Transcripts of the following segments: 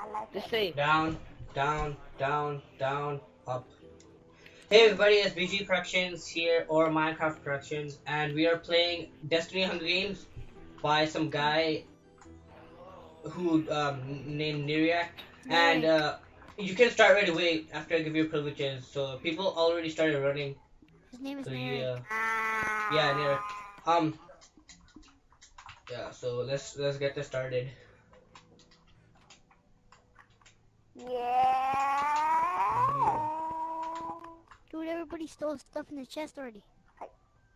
I like Just it. say, Down, down, down, down, up. Hey everybody, it's BG Productions here, or Minecraft Productions, and we are playing Destiny Hunger Games by some guy who um, named Niriak. And uh, you can start right away after I give you privileges. So people already started running. His name is So Mary. yeah, Ah. yeah, Niriak. Um, yeah. So let's let's get this started. Yeah. Dude, everybody stole stuff in the chest already.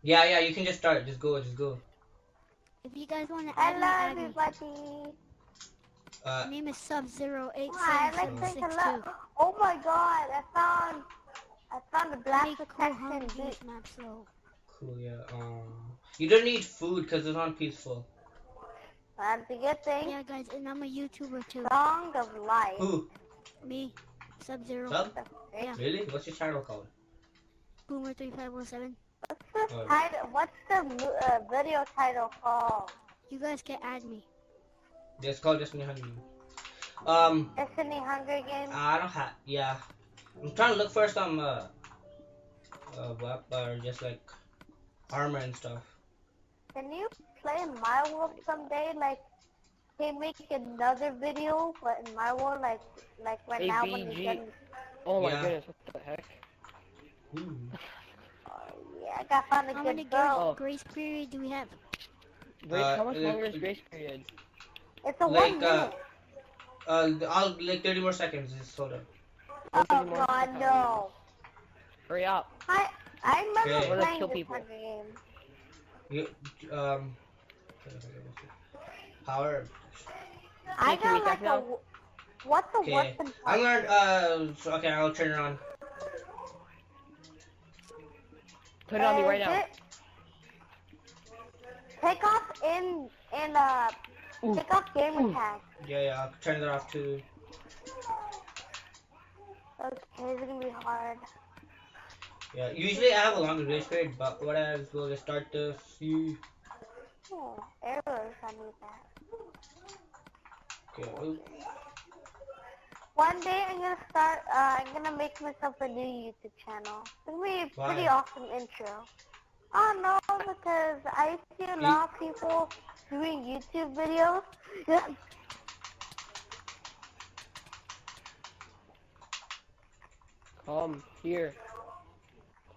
Yeah, yeah. You can just start. Just go. Just go. If you guys want to add me, Hello, add me. everybody. Uh, My name is sub zero eight Hi, I'd seven like to seven say six hello. two. Oh my god, I found I found a black Make cool protection hunger boot. map so. Cool, yeah. Um, you don't need food because it's on peaceful. That's a good thing. Yeah, guys, and I'm a YouTuber too. Song of life. Who? Me, sub zero Sub? Yeah. Really? What's your channel called? boomer three five one seven. What's the Oh. title? What's the uh, video title called? You guys can add me. It's called Destiny Hunger Games. Um, Destiny Hunger Games. I don't have. Yeah, I'm trying to look for some uh, uh, web or just like armor and stuff. Can you play in my world someday? Like, can you make another video, but in my world, like, like right Hey, now when BG. you get. oh my Yeah. goodness, what the heck? Ooh. Oh, yeah, I got found a How good many girl. Oh. grace period do we have? Wait, Uh, how much uh, longer is grace period? It's a Like, one uh, minute. Uh, I'll like 30 more seconds. Just hold up. Oh thirty more god, no. Hurry up. I I remember Okay. Wanna playing kill this people. Hunger Game. You um. Power. I Hey, got like talk a. now? w- What's the Okay. weapon? I'm gonna uh. so- Okay, I'll turn it on. Put it on me right now. it- Take off in in uh. Ooh. Take off game Ooh. attack. Yeah, yeah. I'll turn it off too. Okay, it's gonna be hard. Yeah. Usually I have a longer grace period, but what We'll just start to see. Oh, arrows, I need that. Okay. oh, One day I'm gonna start, uh, I'm gonna make myself a new YouTube channel. It's gonna be a Why? pretty awesome intro. Oh no, because I see a lot of people doing YouTube videos. Come here.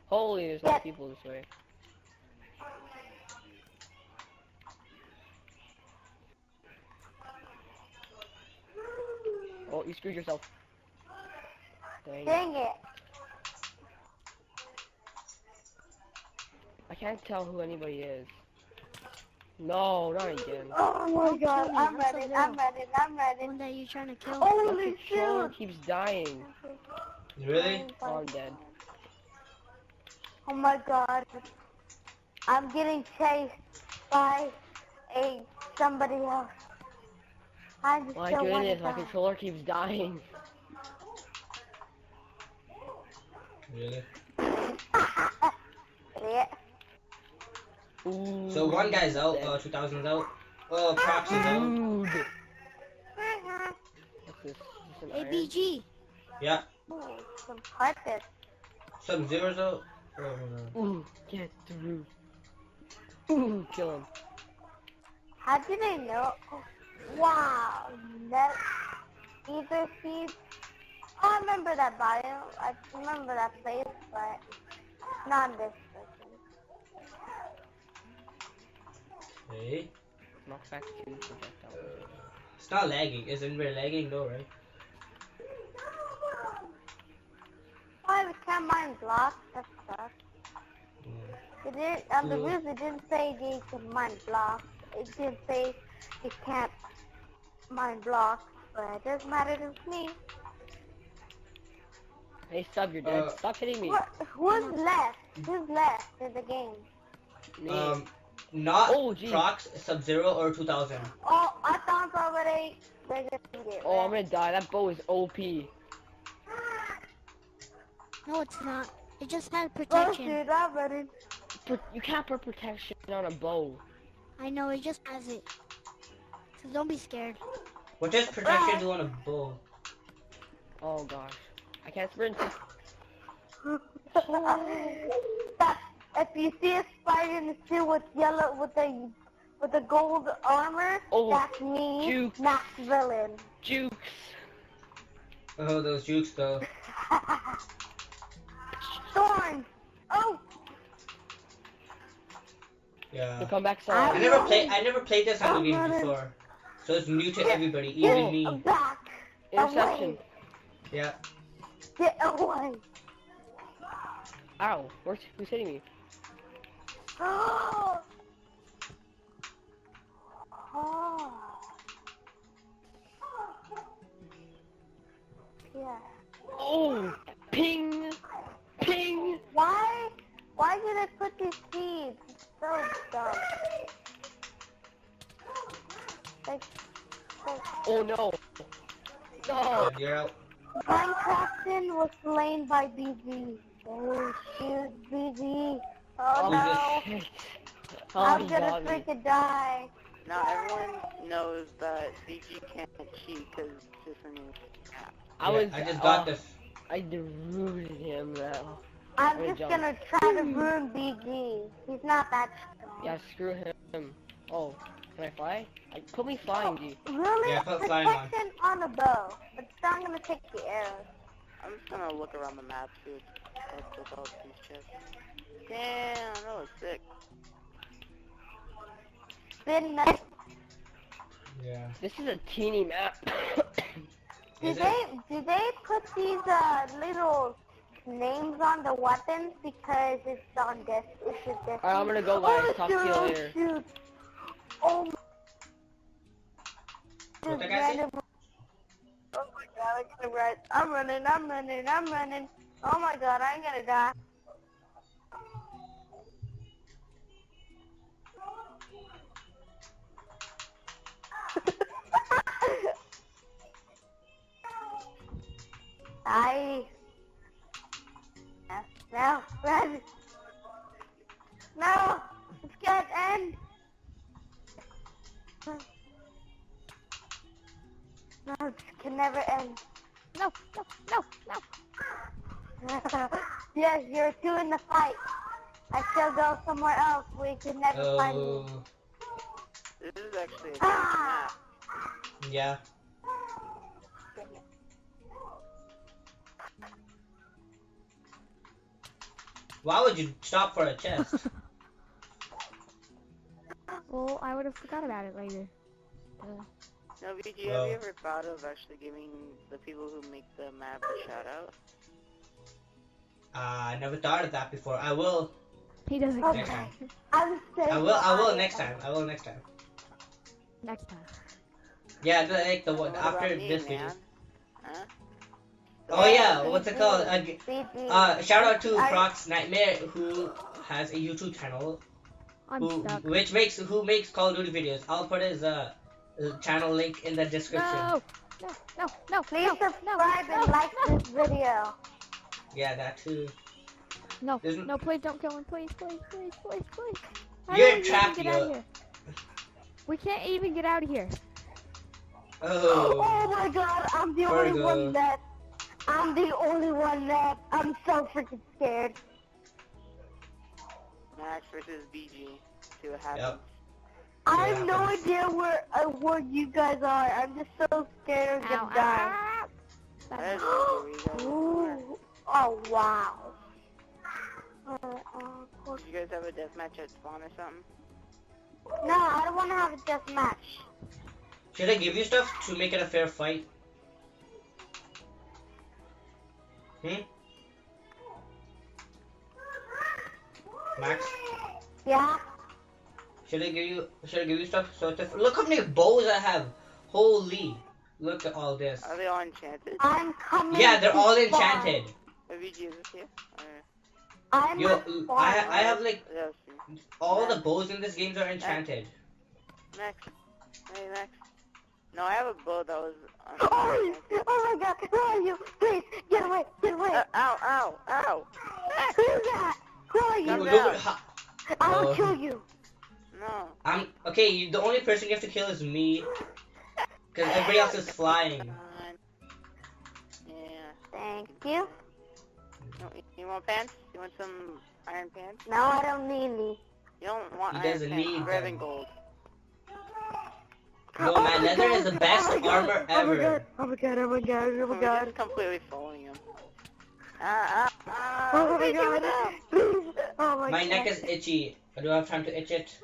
Holy, there's a lot Yeah. of people this way. Oh, you screwed yourself. Dang. it. Dang it. I can't tell who anybody is. No, not again. Oh my Don't god, I'm I'm so ready. I'm ready, I'm ready. One that you're trying to kill. Holy The controller shit! keeps dying. Really? Oh, I'm dead. Oh my god. I'm getting chased by a somebody else. I just My goodness, my controller keeps dying. Really? Idiot. Ooh, So one guy's out. dead. Uh, 2000's out. Oh, Prox is out. Dude. What's this? Is this an Hey, iron? BG. Yeah. Ooh, some carpet. Sub Zero's out. Oh. Ooh, get through. Ooh, kill him. How do they know? Wow, that ether seed. Oh, I remember that bio. I remember that place, but not this person. Hey. Knockback two projectile. It's not lagging. Isn't it lagging though, right? Oh, we can't mine blocks. That sucks. Mm. It didn't. On the Yeah. rules, it didn't say you can mine blocks. It didn't say you can't mine blocks, but it doesn't matter to me. Hey, sub, you're dead. Uh, Stop hitting me. What? Who's left? Who's left in the game? Me. Um, not Oh, geez. Prox, Sub Zero, or 2000. Oh, I thought already. They're gonna get oh, I'm gonna die. That bow is OP. No, it's not. It just had Oh protection. shit, I'm ready. You can't put protection on a bow. I know, it just has it. So don't be scared. What does protection do on a bow? Oh gosh. I can't sprint. If you see a spider in the suit with yellow with the with the gold armor, Oh, that's me, Juke. Max Villain. Jukes. Oh, those jukes though. Thorn. Oh, Yeah. The comeback I never played. I never played this Hunger Games man. before, so it's new to everybody, get even me. back. Interception. Away. Yeah. Get away. Ow. Where's, who's hitting me? Oh. Oh. Yeah. Oh! Ping! Ping! Why? Why did I put these seeds? It's so dumb. Oh no! No! Oh, yeah, You're. Minecrafton was slain by BG. Oh shoot, BG. Oh Oh, no. Oh, I'm gonna got me. freaking die. Now everyone knows that CG can't cheat because it's just a new app. I was. I just uh, got oh, this. I derooted him though. I'm Good just job. gonna try to ruin BG. He's not that strong. Yeah, screw him. Oh, can I fly? I, put me flying, G. Really? Yeah, put flying on. Protection on a bow. But still I'm gonna take the arrows. I'm just gonna look around the map, see what's what's all these chests. Damn, that was sick. Been nice. Yeah. This is a teeny map. Do they do they put these uh little names on the weapons because it's on this it's just this. Alright, I'm gonna go live. Oh, Talk to you shoot, later. shoot. Oh my What Just the guy say? random- Oh my god, I'm gonna run. I'm running, I'm running, I'm running. Oh my god, I'm gonna die. I No, this can never end. No, no, no, no. yes, you're two in the fight. I shall go somewhere else where you can never find me. Oh. This is actually a Ah! map. Yeah. Why would you stop for a chest? Well, I would have forgot about it later. Uh, No, BG, Well- have you ever thought of actually giving the people who make the map a shout out? Uh, I never thought of that before. I will. he doesn't Okay. Next time. I'm saying I will. I will next time. I will next time. next time. Yeah, the, like the one after me, this man? video. Huh? Oh yeah, what's it called? Uh, uh, shout out to I- Prox Nightmare who has a YouTube channel who which makes who makes Call of Duty videos. I'll put his uh, Uh, channel link in the description. No, no, no, no, Please no, subscribe no, and no, like no, this video. Yeah, that too. no, There's no, please don't kill him, please, please, please, please, please. How You're we even trapped, get out of here? We can't even get out of here. Oh, Oh my god, I'm the only one left. I'm the only one left. I'm so freaking scared. Max versus BG. See what happens. Yep. I have no idea where uh, where you guys are. I'm just so scared I'm Ow, gonna die. ow, ow. That That's- is where you guys are. Ooh. Oh wow. Uh, uh, Did you guys have a deathmatch at spawn or something? no, I don't want to have a death match. should I give you stuff to make it a fair fight? Hmm. Max, Yeah. Should I give you should I give you stuff? So to, look how many bows I have. Holy! Look at all this. Are they all enchanted? I'm coming. Yeah, they're to all spawn. enchanted. Or BG is this here? I'm Yo, at spawn. I I have like yeah, I see. all the bows in this game are enchanted. Max. Hey, Max. No, I have a bow that was. Oh, oh my god, who are you? Please, get away, get away. Uh, ow, ow, ow! Who's that? Who are you? Calm look at how- I'll Oh. kill you. No. I'm okay. You, the only person you have to kill is me, Because everybody else is flying. Yeah. Thank you. You- You want pants? You want some iron pants? No, I don't need any. You don't want He iron doesn't pants. need Red them. gold. No man, leather is the best armor ever. Oh my god, oh my god, oh We're just completely following him. Uh, uh, uh, oh my god. Oh my, My god. neck is itchy. I do I have time to itch it?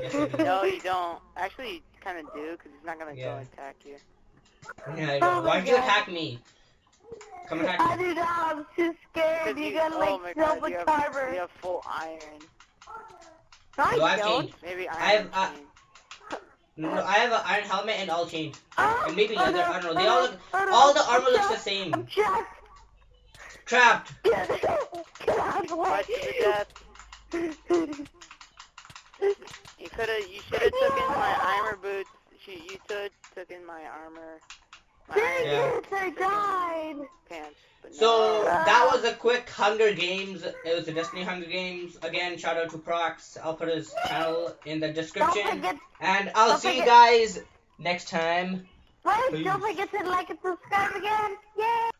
Yes, I do. No, you don't. Actually, you kind of do, because he's not going to Yeah. go attack you. Yeah, Oh Why'd you God. attack me? Come attack I me. do not, I'm too scared. You you, got like oh my so god, you have, you have full iron. No, I do I don't. change? Maybe iron I have, uh. No, no, I have an iron helmet and all chain. Oh, And maybe oh leather. no, I don't know. oh They all look. oh no, All the I'm armor looks the same. I'm trapped. Trapped. Get, get out of the way. Fight to the death. You could have, you should have took in my armor boots. You, you should took in my armor, my Dang Yeah. I died. pants. But So that was a quick Hunger Games. It was the Destiny Hunger Games. Again, shout out to Prox. I'll put his channel in the description. forget, And I'll don't see you guys next time. guys, don't forget to like and subscribe again. Yay!